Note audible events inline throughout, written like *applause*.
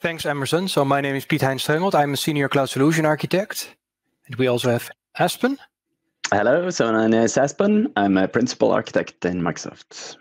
Thanks, Emerson. So my name is Piet Hein Strengelt. I'm a senior cloud solution architect. And we also have Aspen. Hello, so my name is Aspen. I'm a principal architect in Microsoft.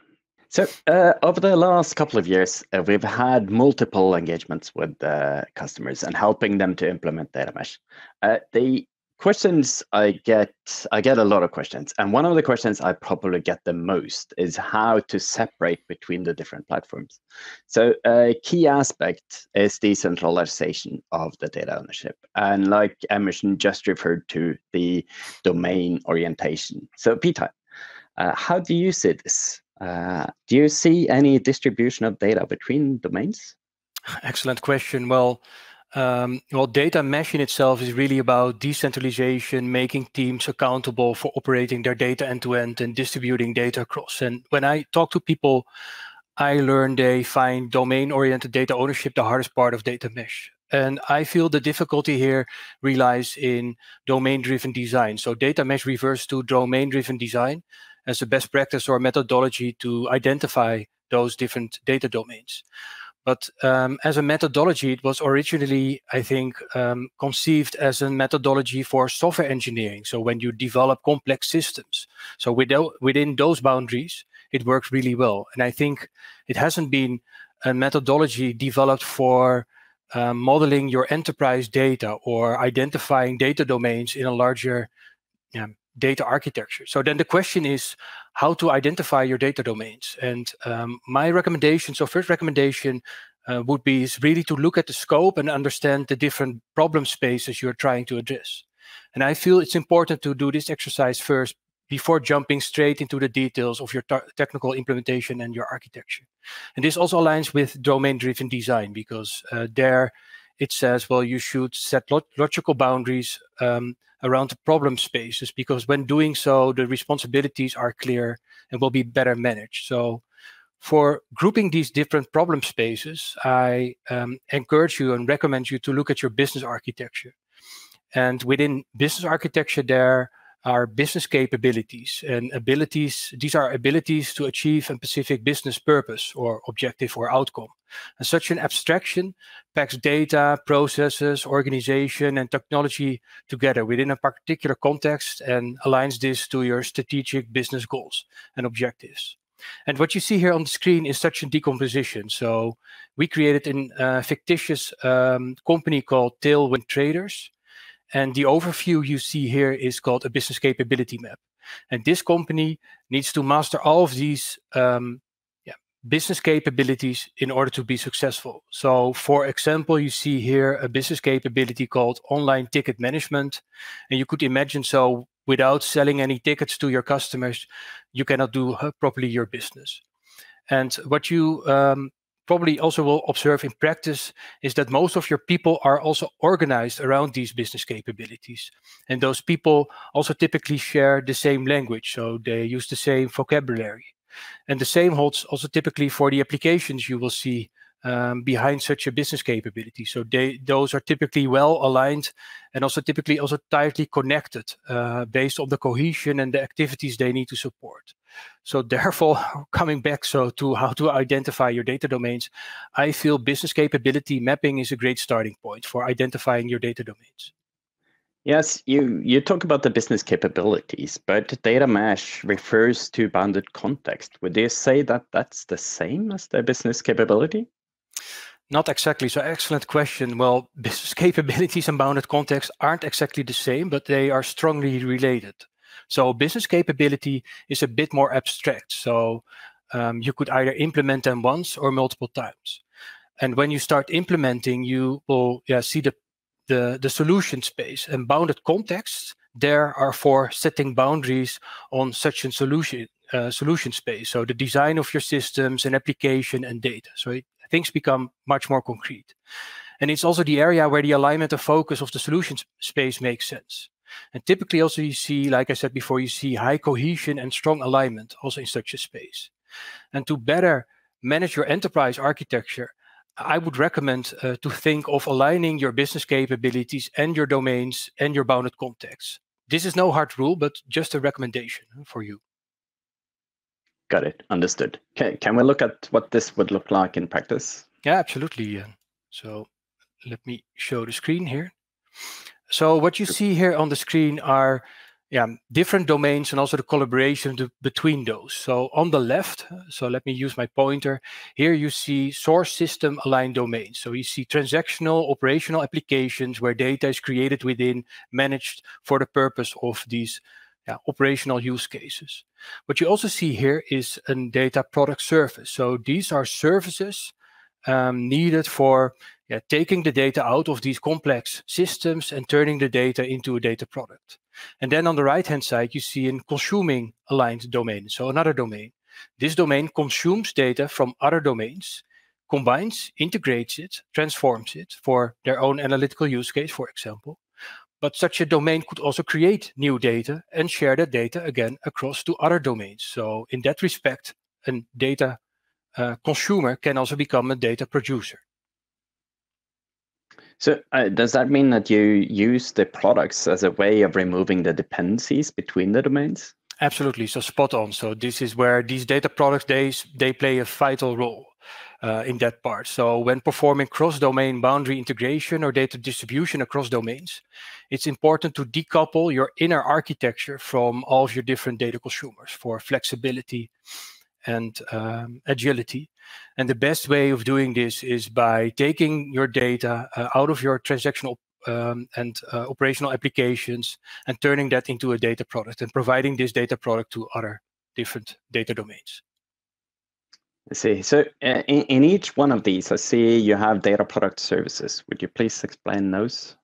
So uh, over the last couple of years, uh, we've had multiple engagements with uh, customers and helping them to implement data mesh. Uh, the questions I get, I get a lot of questions, and one of the questions I probably get the most is how to separate between the different platforms. So a key aspect is decentralization of the data ownership, and like Emerson just referred to, the domain orientation. So Peter, uh, how do you see this? Uh, do you see any distribution of data between domains? Excellent question. Well, um, well, data mesh in itself is really about decentralization, making teams accountable for operating their data end to end and distributing data across. And when I talk to people, I learn they find domain oriented data ownership the hardest part of data mesh. And I feel the difficulty here relies in domain driven design. So, data mesh refers to domain driven design, as a best practice or methodology to identify those different data domains. But um, as a methodology, it was originally, I think, um, conceived as a methodology for software engineering. So when you develop complex systems, so within, within those boundaries, it works really well. And I think it hasn't been a methodology developed for um, modeling your enterprise data or identifying data domains in a larger data architecture. So then the question is how to identify your data domains. And um, my recommendation, so first recommendation uh, would be is really to look at the scope and understand the different problem spaces you're trying to address. And I feel it's important to do this exercise first before jumping straight into the details of your technical implementation and your architecture. And this also aligns with domain-driven design because uh, there it says, well, you should set log logical boundaries um, around the problem spaces because when doing so, the responsibilities are clear and will be better managed. So for grouping these different problem spaces, I um, encourage you and recommend you to look at your business architecture. And within business architecture, there are business capabilities and abilities. These are abilities to achieve a specific business purpose or objective or outcome. And such an abstraction packs data, processes, organization, and technology together within a particular context and aligns this to your strategic business goals and objectives. And what you see here on the screen is such a decomposition. So we created a fictitious um, company called Tailwind Traders and the overview you see here is called a business capability map. And this company needs to master all of these um, yeah, business capabilities in order to be successful. So, for example, you see here a business capability called online ticket management. And you could imagine so without selling any tickets to your customers, you cannot do uh, properly your business. And what you um, probably also will observe in practice is that most of your people are also organized around these business capabilities. And those people also typically share the same language, so they use the same vocabulary. And the same holds also typically for the applications you will see um, behind such a business capability. So they those are typically well aligned and also typically also tightly connected uh, based on the cohesion and the activities they need to support. So *laughs* therefore, coming back so to how to identify your data domains, I feel business capability mapping is a great starting point for identifying your data domains. Yes, you, you talk about the business capabilities, but data mesh refers to bounded context. Would you say that that's the same as the business capability? Not exactly. So, excellent question. Well, business *laughs* capabilities and bounded context aren't exactly the same, but they are strongly related. So business capability is a bit more abstract. So um, you could either implement them once or multiple times. And when you start implementing, you will yeah, see the, the, the solution space and bounded contexts. There are for setting boundaries on such a solution uh, solution space. So the design of your systems and application and data. So it, things become much more concrete. And it's also the area where the alignment of focus of the solution space makes sense. And typically also you see, like I said before, you see high cohesion and strong alignment also in such a space. And to better manage your enterprise architecture, I would recommend uh, to think of aligning your business capabilities and your domains and your bounded contexts. This is no hard rule, but just a recommendation for you. Got it. Understood. Okay. Can we look at what this would look like in practice? Yeah, absolutely. So let me show the screen here. So what you see here on the screen are yeah, different domains and also the collaboration to, between those. So on the left, so let me use my pointer. Here you see source system aligned domains. So you see transactional operational applications where data is created within, managed for the purpose of these yeah, operational use cases. What you also see here is a data product service. So these are services um, needed for yeah, taking the data out of these complex systems and turning the data into a data product. And then on the right-hand side, you see a consuming aligned domain, so another domain. This domain consumes data from other domains, combines, integrates it, transforms it for their own analytical use case, for example. But such a domain could also create new data and share that data again across to other domains. So in that respect, a data uh, consumer can also become a data producer. So uh, does that mean that you use the products as a way of removing the dependencies between the domains? Absolutely. So spot on. So this is where these data products they they play a vital role uh, in that part. So when performing cross-domain boundary integration or data distribution across domains, it's important to decouple your inner architecture from all of your different data consumers for flexibility and um, agility. And the best way of doing this is by taking your data uh, out of your transactional um, and uh, operational applications and turning that into a data product and providing this data product to other different data domains. I see. So uh, in, in each one of these, I see you have data product services. Would you please explain those?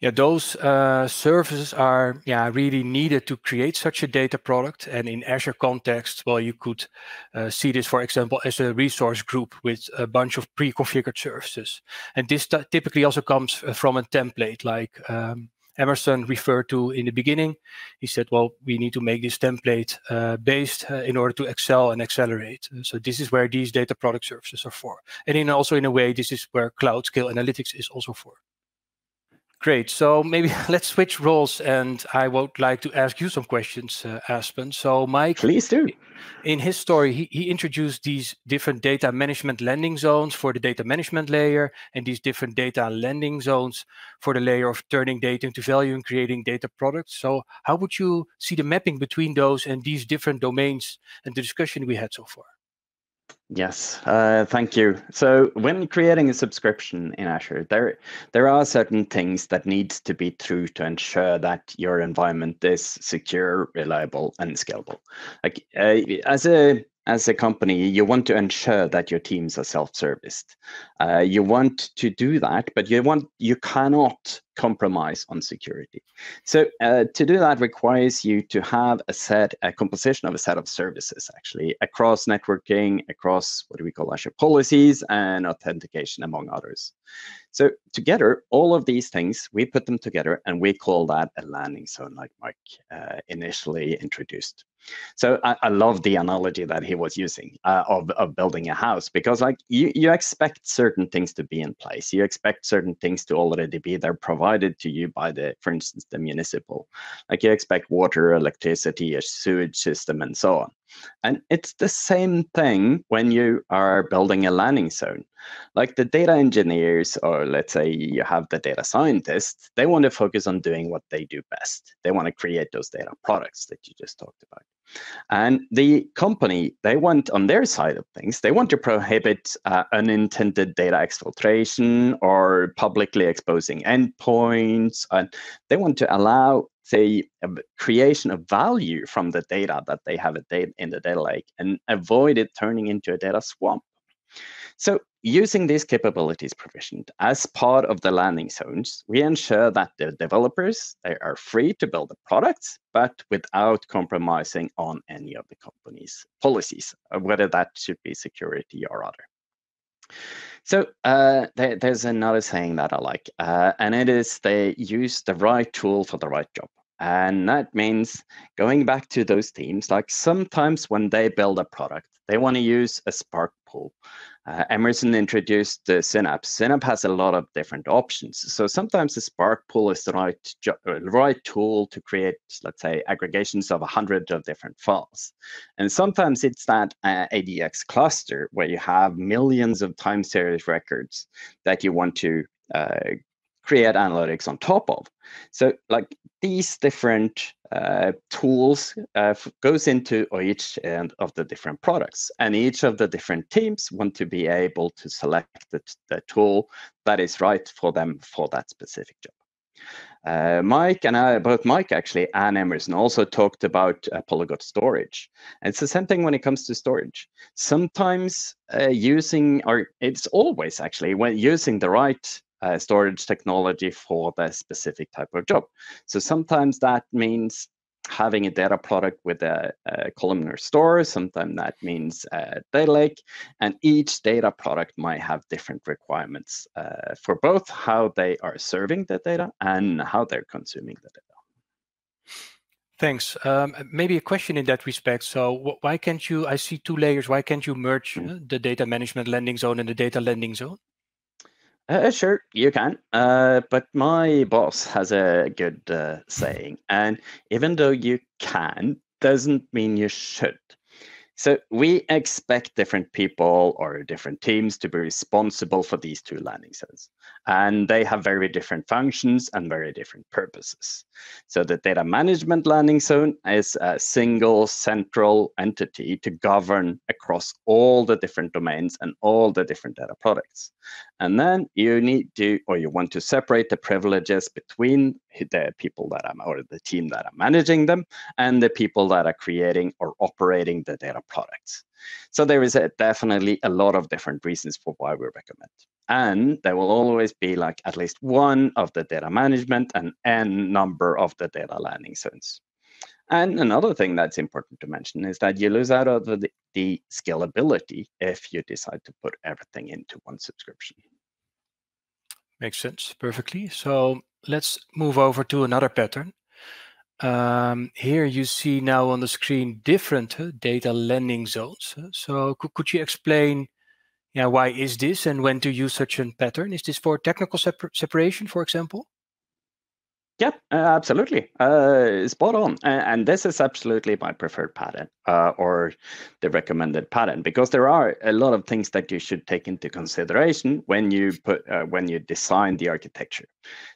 yeah, those uh, services are yeah really needed to create such a data product. And in Azure context, well, you could uh, see this, for example, as a resource group with a bunch of pre-configured services. And this typically also comes uh, from a template like um, Emerson referred to in the beginning. He said, well, we need to make this template uh, based uh, in order to excel and accelerate. So this is where these data product services are for. And in also in a way, this is where cloud scale analytics is also for. Great. So maybe *laughs* let's switch roles, and I would like to ask you some questions, uh, Aspen. So Mike, please do. In his story, he, he introduced these different data management landing zones for the data management layer, and these different data landing zones for the layer of turning data into value and creating data products. So how would you see the mapping between those and these different domains and the discussion we had so far? Yes, uh, thank you. So when creating a subscription in Azure, there there are certain things that need to be true to ensure that your environment is secure, reliable, and scalable. Like uh, as a as a company, you want to ensure that your teams are self-serviced. Uh, you want to do that, but you want you cannot compromise on security. So uh, to do that requires you to have a set, a composition of a set of services actually across networking, across what do we call Azure policies and authentication, among others. So together, all of these things, we put them together and we call that a landing zone like Mike uh, initially introduced. So I, I, love the analogy that he was using uh, of, of building a house because like you, you expect certain things to be in place. You expect certain things to already be there provided to you by the, for instance, the municipal. Like you expect water, electricity, a sewage system, and so on. And it's the same thing when you are building a landing zone. Like the data engineers, or let's say you have the data scientists, they want to focus on doing what they do best. They want to create those data products that you just talked about. And the company, they want on their side of things, they want to prohibit uh, unintended data exfiltration or publicly exposing endpoints. And they want to allow the creation of value from the data that they have in the data lake and avoid it turning into a data swamp. So using these capabilities provisioned as part of the landing zones, we ensure that the developers they are free to build the products, but without compromising on any of the company's policies, uh, whether that should be security or other. So uh, there, there's another saying that I like, uh, and it is they use the right tool for the right job. And that means going back to those teams, like sometimes when they build a product, they want to use a Spark pool. Uh, Emerson introduced the Synapse. Synapse has a lot of different options. So sometimes the Spark pool is the right, uh, right tool to create, let's say, aggregations of a hundred of different files. And sometimes it's that uh, ADX cluster where you have millions of time series records that you want to uh, create analytics on top of. So like these different uh, tools uh, goes into each end of the different products and each of the different teams want to be able to select the, the tool that is right for them for that specific job. Uh, Mike and I, both Mike actually and Emerson also talked about uh, storage. And it's the same thing when it comes to storage. Sometimes uh, using, or it's always actually when using the right uh, storage technology for the specific type of job. So sometimes that means having a data product with a, a columnar store. Sometimes that means a data lake. And each data product might have different requirements uh, for both how they are serving the data and how they're consuming the data. Thanks. Um, maybe a question in that respect. So why can't you, I see two layers, why can't you merge mm -hmm. the data management landing zone and the data landing zone? Uh, sure, you can. Uh, but my boss has a good uh, saying, and even though you can, doesn't mean you should. So we expect different people or different teams to be responsible for these two landing zones. And they have very different functions and very different purposes. So the data management landing zone is a single central entity to govern across all the different domains and all the different data products. And then you need to, or you want to separate the privileges between the people that are, or the team that are managing them and the people that are creating or operating the data products. So there is a, definitely a lot of different reasons for why we recommend. And there will always be like at least one of the data management and n number of the data landing zones. And another thing that's important to mention is that you lose out of the, the scalability if you decide to put everything into one subscription. Makes sense perfectly. So let's move over to another pattern. Um, here you see now on the screen different uh, data landing zones. So could, could you explain yeah, why is this and when to use such a pattern? Is this for technical separ separation, for example? Yeah, uh, absolutely. Uh, spot on. And, this is absolutely my preferred pattern uh, or the recommended pattern because there are a lot of things that you should take into consideration when you put uh, when you design the architecture.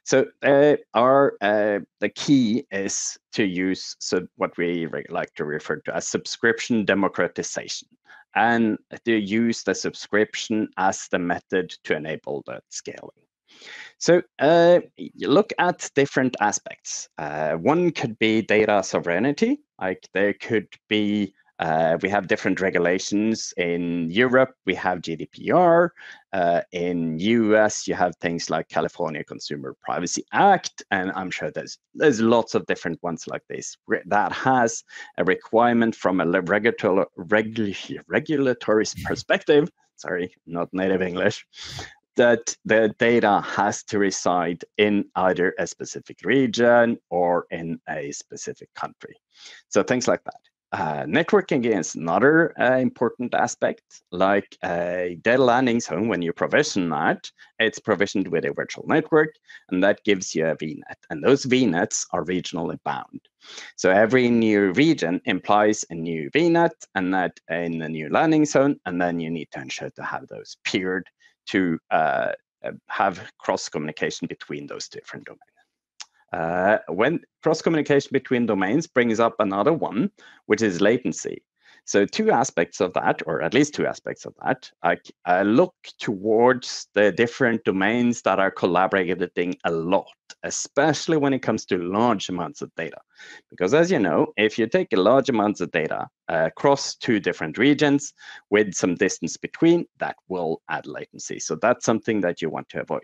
So uh, our uh, the key is to use so what we like to refer to as subscription democratization and to use the subscription as the method to enable that scaling. So uh, look at different aspects. Uh, one could be data sovereignty, like there could be uh, we have different regulations in Europe. We have GDPR. Uh, in US, you have things like California Consumer Privacy Act, and I'm sure there's there's lots of different ones like this that has a requirement from a regulatory regulatory perspective. Sorry, not native English that the data has to reside in either a specific region or in a specific country. So things like that. Uh, networking is another uh, important aspect, like a data landing zone. When you provision that, it's provisioned with a virtual network, and that gives you a VNet. And those VNets are regionally bound. So every new region implies a new VNet, and that in the new landing zone, and then you need to ensure to have those peered to uh, uh, have cross communication between those different domains. Uh, when cross communication between domains brings up another one, which is latency. So two aspects of that, or at least two aspects of that, I, I look towards the different domains that are collaborating a lot, especially when it comes to large amounts of data. Because as you know, if you take large amounts of data uh, across two different regions with some distance between, that will add latency. So that's something that you want to avoid.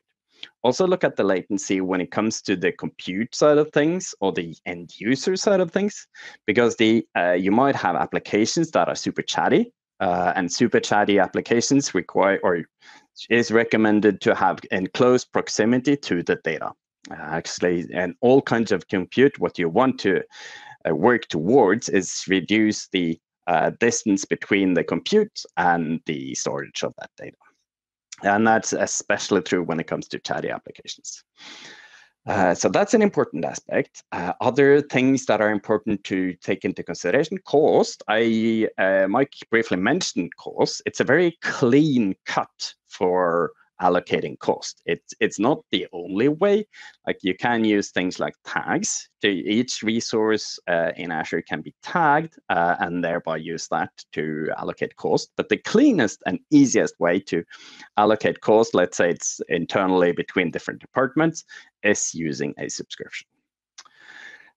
Also look at the latency when it comes to the compute side of things or the end user side of things, because the uh, you might have applications that are super chatty, uh, and super chatty applications require or is recommended to have in close proximity to the data. Actually, and all kinds of compute, what you want to uh, work towards is reduce the uh, distance between the compute and the storage of that data. And that's especially true when it comes to chatty applications. Uh, so that's an important aspect. Uh, other things that are important to take into consideration, cost. I uh, Mike briefly mentioned cost. It's a very clean cut for allocating cost. It's it's not the only way. Like you can use things like tags. To each resource uh, in Azure can be tagged uh, and thereby use that to allocate cost. But the cleanest and easiest way to allocate cost, let's say it's internally between different departments, is using a subscription.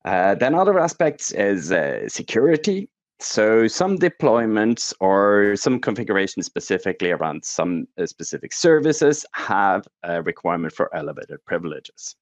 Uh, then other aspects is uh, security. So some deployments or some configuration specifically around some uh, specific services have a requirement for elevated privileges,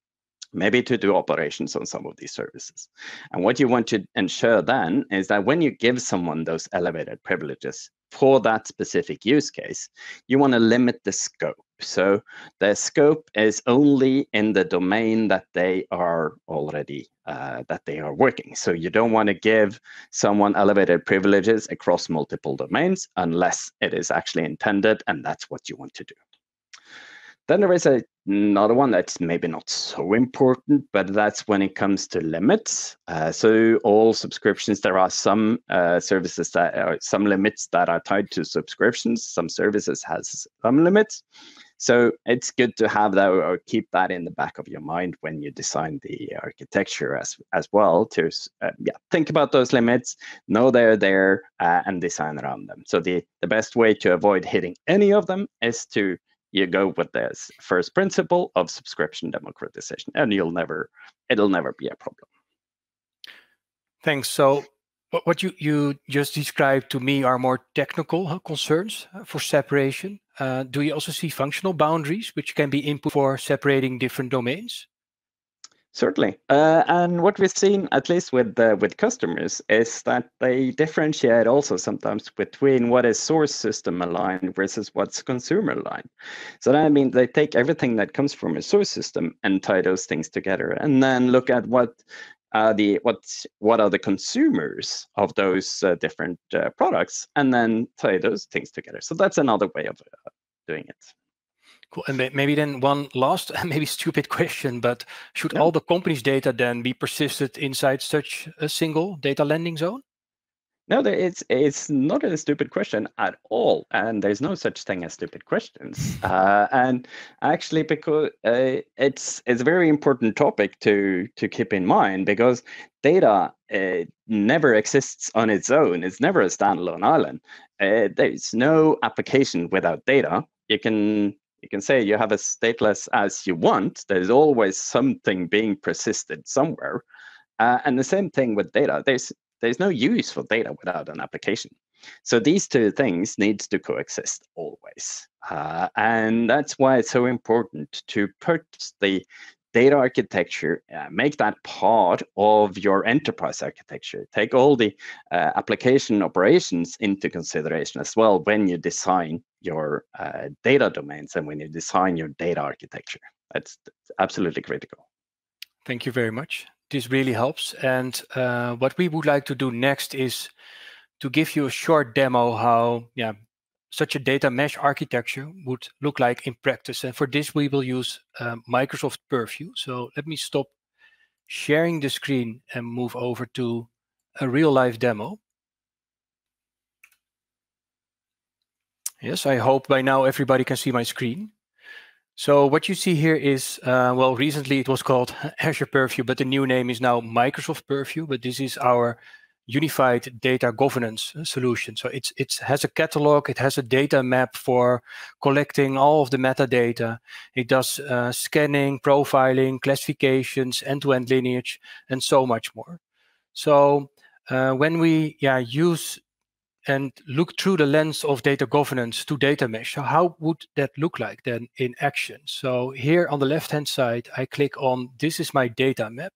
maybe to do operations on some of these services. And what you want to ensure then is that when you give someone those elevated privileges for that specific use case, you want to limit the scope. So the scope is only in the domain that they are already uh, that they are working. So you don't want to give someone elevated privileges across multiple domains unless it is actually intended, and that's what you want to do. Then there is a, another one that's maybe not so important, but that's when it comes to limits. Uh, so all subscriptions, there are some uh, services that are some limits that are tied to subscriptions. Some services has some limits. So it's good to have that or keep that in the back of your mind when you design the architecture as as well. To uh, yeah, think about those limits, know they're there, uh, and design around them. So the the best way to avoid hitting any of them is to you go with this first principle of subscription democratization, and you'll never it'll never be a problem. Thanks. So what you, you just described to me are more technical concerns uh, for separation. Uh, do you also see functional boundaries which can be input for separating different domains? Certainly, uh, and what we've seen, at least with uh, with customers, is that they differentiate also sometimes between what is source system aligned versus what's consumer aligned. So that means they take everything that comes from a source system and tie those things together, and then look at what uh, the what what are the consumers of those uh, different uh, products, and then tie those things together. So that's another way of uh, doing it. Cool. And maybe then one last, *laughs* maybe stupid question, but should yeah. all the company's data then be persisted inside such a single data landing zone? No, it's it's not a stupid question at all, and there's no such thing as stupid questions. *laughs* Uh, and actually, because uh, it's it's a very important topic to to keep in mind because data uh, never exists on its own. It's never a standalone island. Uh, there's no application without data. You can you can say you have a stateless as you want. There's always something being persisted somewhere. Uh, and the same thing with data. There's there's no use for data without an application. So these two things needs to coexist always. Uh, and that's why it's so important to put the data architecture, uh, make that part of your enterprise architecture. Take all the uh, application operations into consideration as well when you design your uh, data domains and when you design your data architecture. That's, that's absolutely critical. Thank you very much this really helps. And uh, what we would like to do next is to give you a short demo how yeah, such a data mesh architecture would look like in practice. And for this, we will use uh, Microsoft Purview. So let me stop sharing the screen and move over to a real life demo. Yes, I hope by now everybody can see my screen. So what you see here is, uh, well, recently it was called *laughs* Azure Purview, but the new name is now Microsoft Purview. But this is our unified data governance uh, solution. So it's it has a catalog, it has a data map for collecting all of the metadata. It does uh, scanning, profiling, classifications, end-to-end lineage, and so much more. So uh, when we yeah use and look through the lens of data governance to data mesh. So how would that look like then in action? So here on the left-hand side, I click on this is my data map.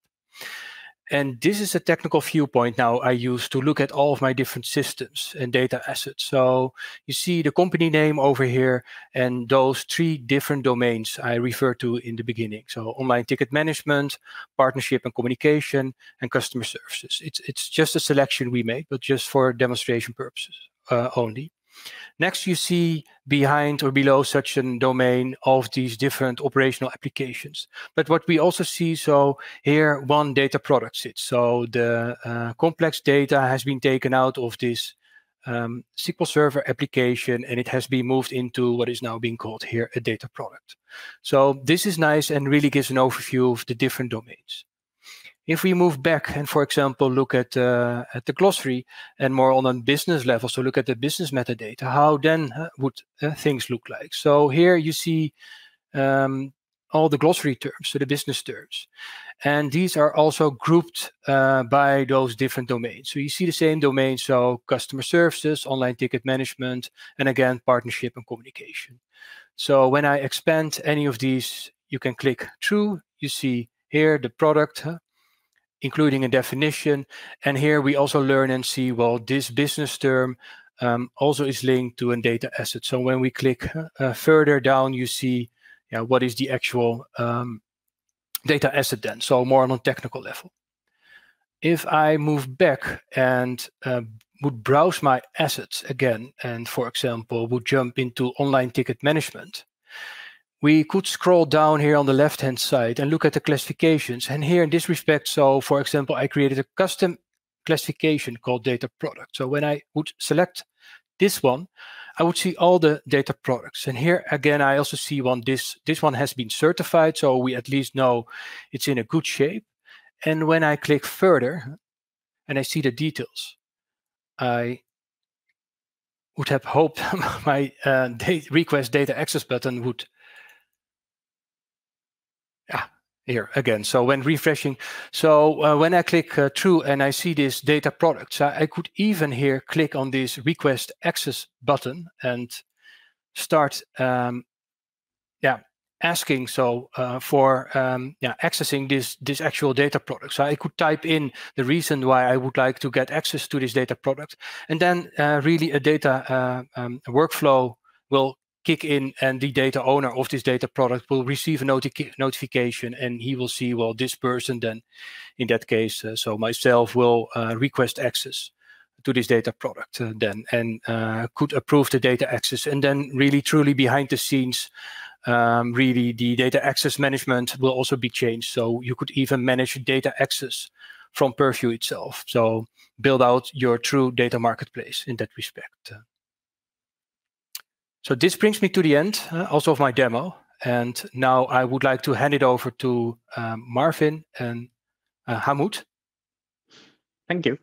And this is a technical viewpoint now I use to look at all of my different systems and data assets. So you see the company name over here and those three different domains I referred to in the beginning. So online ticket management, partnership and communication, and customer services. It's, it's just a selection we made, but just for demonstration purposes uh, only. Next, you see behind or below such a domain of these different operational applications. But what we also see, so here one data product sits. So the uh, complex data has been taken out of this um, SQL Server application and it has been moved into what is now being called here a data product. So this is nice and really gives an overview of the different domains. If we move back and, for example, look at, uh, at the glossary and more on a business level, so look at the business metadata, how then uh, would uh, things look like? So here you see um, all the glossary terms, so the business terms. And these are also grouped uh, by those different domains. So you see the same domain, so customer services, online ticket management, and again, partnership and communication. So when I expand any of these, you can click through, you see here the product, including a definition. And here we also learn and see, well, this business term um, also is linked to a data asset. So when we click uh, further down, you see yeah, what is the actual um, data asset then. So more on a technical level. If I move back and uh, would browse my assets again, and for example, would jump into online ticket management, we could scroll down here on the left hand side and look at the classifications. And here in this respect, so for example, I created a custom classification called data product. So when I would select this one, I would see all the data products. And here again, I also see one, this, this one has been certified. So we at least know it's in a good shape. And when I click further and I see the details, I would have hoped *laughs* my uh, request data access button would here again. So when refreshing, so uh, when I click uh, through and I see this data products, I, I, could even here click on this request access button and start, um, yeah, asking so uh, for um, yeah accessing this this actual data product. So I could type in the reason why I would like to get access to this data product, and then uh, really a data uh, um, workflow will kick in and the data owner of this data product will receive a noti notification and he will see, well, this person then, in that case, uh, so myself will uh, request access to this data product uh, then and uh, could approve the data access. And then really truly behind the scenes, um, really the data access management will also be changed. So you could even manage data access from Purview itself. So build out your true data marketplace in that respect. So this brings me to the end uh, also of my demo. And now I would like to hand it over to um, Marvin and uh, Hamut. Thank you.